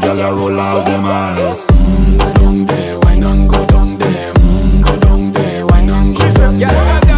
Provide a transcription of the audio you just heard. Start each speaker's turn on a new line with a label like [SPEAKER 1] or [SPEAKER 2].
[SPEAKER 1] Girl, I roll out them eyes. Mm, go down there, why not go down there? Mm, go down there, why not go down
[SPEAKER 2] there?